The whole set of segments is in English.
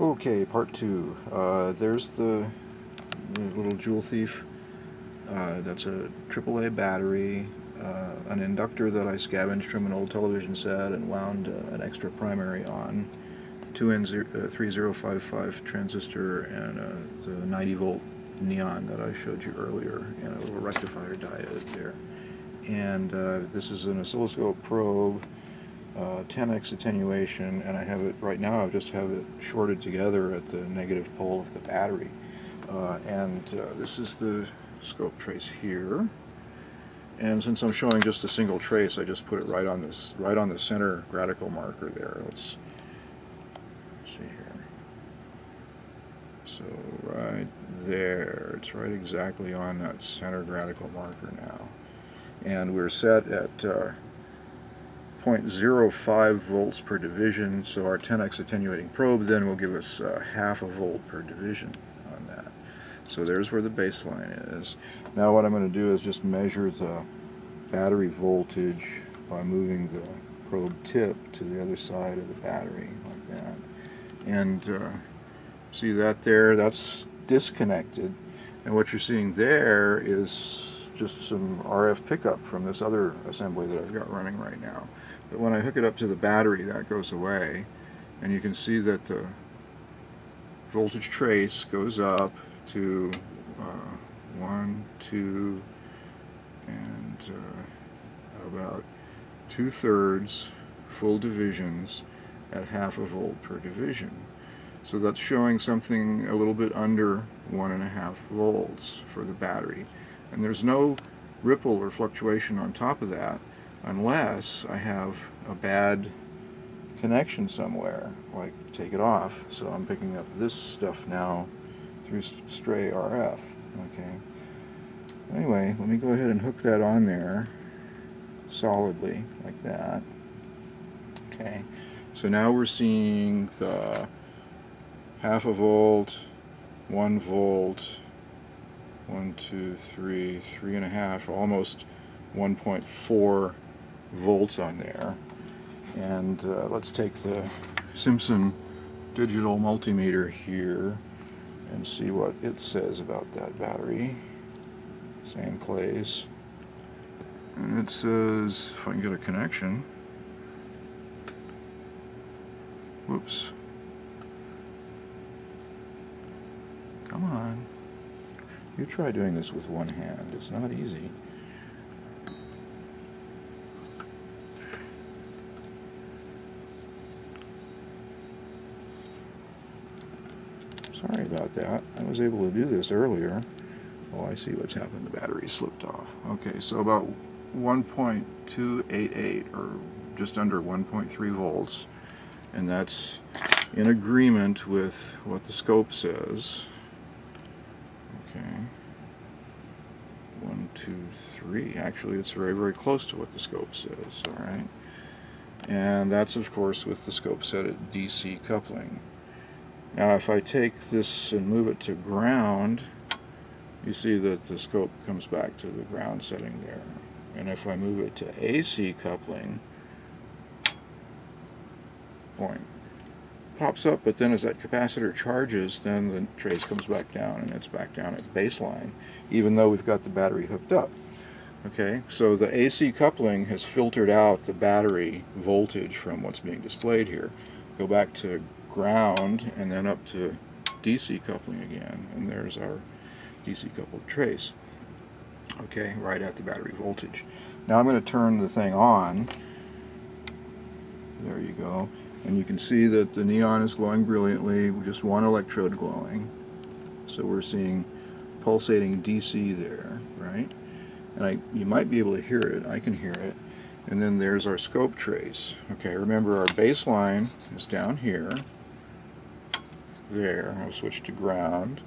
Okay, part two. Uh, there's the, the, little Joule Thief. Uh, that's a AAA battery, uh, an inductor that I scavenged from an old television set and wound uh, an extra primary on, 2N3055 uh, transistor and uh, the 90 volt neon that I showed you earlier, and a little rectifier diode there. And this is an oscilloscope probe uh, 10x attenuation and I have it right now I just have it shorted together at the negative pole of the battery. Uh, and uh, this is the scope trace here. And since I'm showing just a single trace I just put it right on this right on the center graticule marker there. Let's see here. So right there. It's right exactly on that center graticule marker now. And we're set at uh, 0.05 volts per division, so our 10x attenuating probe then will give us uh, half a volt per division on that. So there's where the baseline is. Now what I'm going to do is just measure the battery voltage by moving the probe tip to the other side of the battery like that. And uh, see that there, that's disconnected. And what you're seeing there is just some RF pickup from this other assembly that I've got running right now. But when I hook it up to the battery, that goes away. And you can see that the voltage trace goes up to uh, 1, 2, and uh, about two-thirds full divisions at half a volt per division. So that's showing something a little bit under one and a half volts for the battery. And there's no ripple or fluctuation on top of that unless I have a bad connection somewhere, like take it off. So I'm picking up this stuff now through stray RF. Okay. Anyway, let me go ahead and hook that on there solidly like that. Okay. So now we're seeing the half a volt, one volt, one, two, three, three and a half, almost 1.4 volts on there. And uh, let's take the Simpson digital multimeter here and see what it says about that battery. Same place. And it says, if I can get a connection, whoops. Come on. You try doing this with one hand. It's not easy. Sorry about that. I was able to do this earlier. Oh, I see what's happened. The battery slipped off. Okay, so about 1.288 or just under 1.3 volts. And that's in agreement with what the scope says. Okay. One, two, three. Actually, it's very, very close to what the scope says. All right. And that's, of course, with the scope set at DC coupling. Now if I take this and move it to ground, you see that the scope comes back to the ground setting there. And if I move it to AC coupling, point pops up, but then as that capacitor charges, then the trace comes back down and it's back down at baseline, even though we've got the battery hooked up. Okay, so the AC coupling has filtered out the battery voltage from what's being displayed here. Go back to ground and then up to DC coupling again and there's our DC coupled trace okay right at the battery voltage now I'm going to turn the thing on there you go and you can see that the neon is glowing brilliantly just one electrode glowing so we're seeing pulsating DC there right and I you might be able to hear it I can hear it and then there's our scope trace okay remember our baseline is down here there. I'll switch to ground.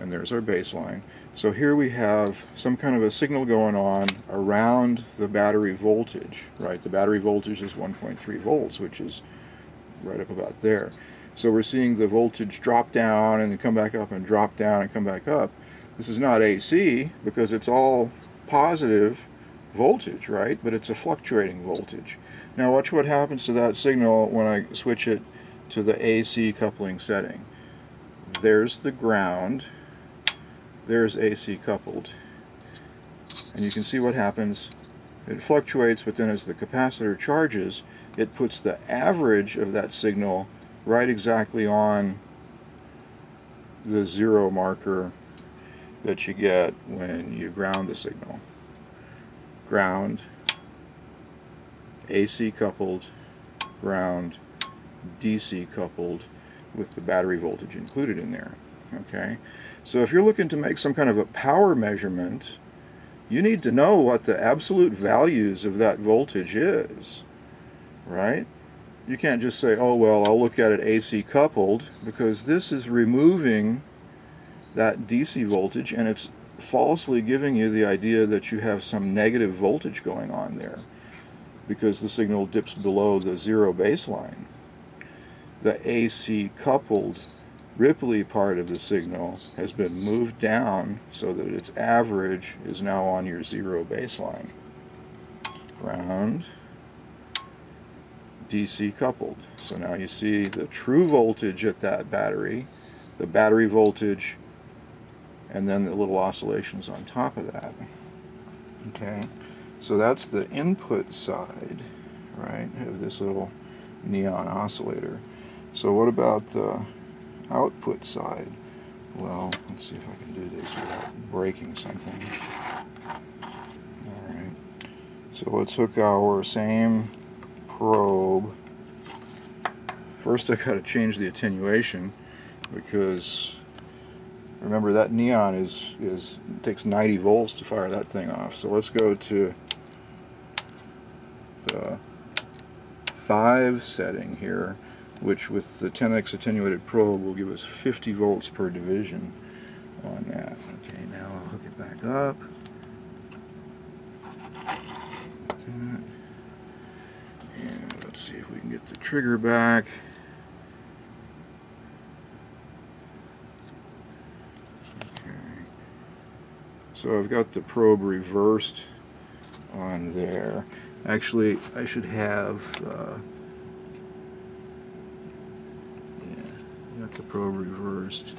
And there's our baseline. So here we have some kind of a signal going on around the battery voltage, right? The battery voltage is 1.3 volts, which is right up about there. So we're seeing the voltage drop down and then come back up and drop down and come back up. This is not AC because it's all positive voltage, right? But it's a fluctuating voltage. Now watch what happens to that signal when I switch it to the AC coupling setting. There's the ground, there's AC coupled. And you can see what happens. It fluctuates, but then as the capacitor charges, it puts the average of that signal right exactly on the zero marker that you get when you ground the signal. Ground, AC coupled, ground, DC coupled with the battery voltage included in there. Okay, so if you're looking to make some kind of a power measurement, you need to know what the absolute values of that voltage is, right? You can't just say, oh well, I'll look at it AC coupled, because this is removing that DC voltage and it's falsely giving you the idea that you have some negative voltage going on there because the signal dips below the zero baseline. The AC coupled Ripley part of the signal has been moved down so that its average is now on your zero baseline. Ground, DC coupled. So now you see the true voltage at that battery, the battery voltage, and then the little oscillations on top of that. Okay. So that's the input side, right, of this little neon oscillator. So what about the output side? Well, let's see if I can do this without breaking something. Alright, so let's hook our same probe. First I got to change the attenuation because remember that neon is is takes 90 volts to fire that thing off so let's go to the 5 setting here, which with the 10x attenuated probe will give us 50 volts per division on that. Okay, now I'll hook it back up. And let's see if we can get the trigger back. Okay. So I've got the probe reversed on there. Actually, I should have, uh, the probe reversed,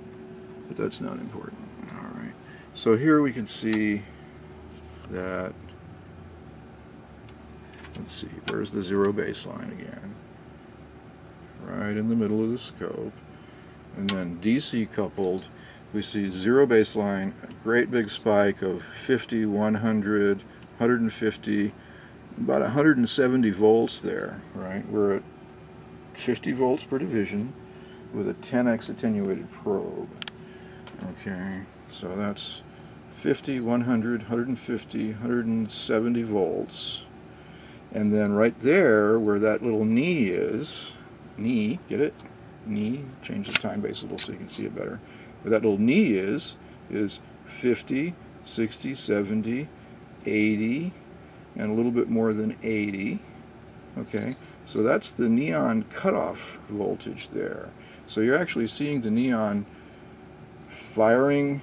but that's not important. Alright, so here we can see that, let's see, where's the zero baseline again, right in the middle of the scope, and then DC coupled, we see zero baseline, a great big spike of 50, 100, 150, about 170 volts there, right? We're at 50 volts per division with a 10x attenuated probe. Okay, so that's 50, 100, 150, 170 volts. And then right there, where that little knee is, knee, get it? Knee, change the time base a little so you can see it better. Where that little knee is, is 50, 60, 70, 80, and a little bit more than 80. Okay, so that's the neon cutoff voltage there. So you're actually seeing the neon firing,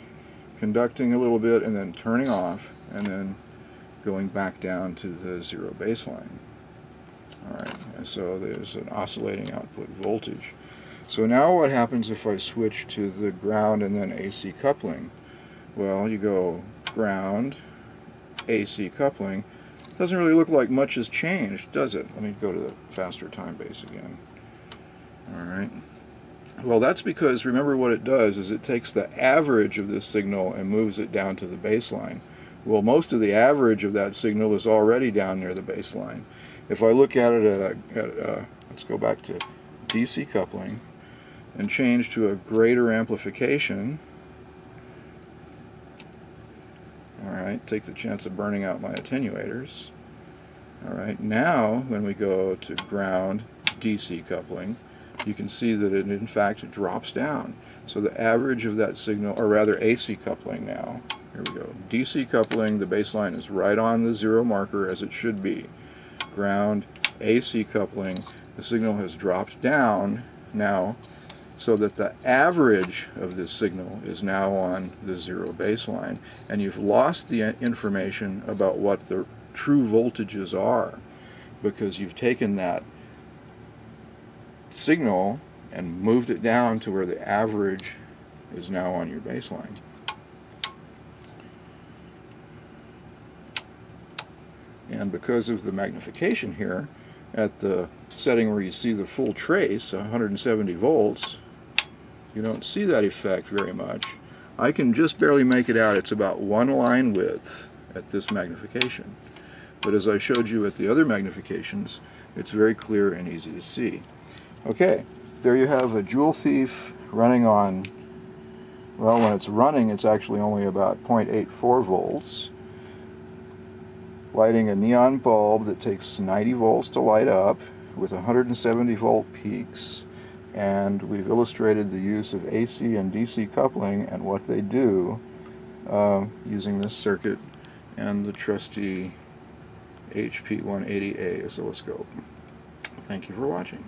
conducting a little bit, and then turning off, and then going back down to the zero baseline. Alright, and so there's an oscillating output voltage. So now what happens if I switch to the ground and then AC coupling? Well, you go ground, AC coupling, doesn't really look like much has changed, does it? Let me go to the faster time base again. Alright. Well, that's because, remember what it does, is it takes the average of this signal and moves it down to the baseline. Well, most of the average of that signal is already down near the baseline. If I look at it at, a, at a, let's go back to DC coupling, and change to a greater amplification, Alright, take the chance of burning out my attenuators. Alright, now when we go to ground DC coupling, you can see that it in fact drops down. So the average of that signal, or rather AC coupling now, here we go, DC coupling, the baseline is right on the zero marker as it should be. Ground, AC coupling, the signal has dropped down now so that the average of this signal is now on the zero baseline and you've lost the information about what the true voltages are because you've taken that signal and moved it down to where the average is now on your baseline. And because of the magnification here, at the setting where you see the full trace, 170 volts, you don't see that effect very much. I can just barely make it out. It's about one line width at this magnification. But as I showed you at the other magnifications, it's very clear and easy to see. Okay, there you have a Joule Thief running on, well, when it's running, it's actually only about 0.84 volts lighting a neon bulb that takes 90 volts to light up with 170 volt peaks and we've illustrated the use of AC and DC coupling and what they do uh, using this circuit and the trusty HP 180A oscilloscope. Thank you for watching.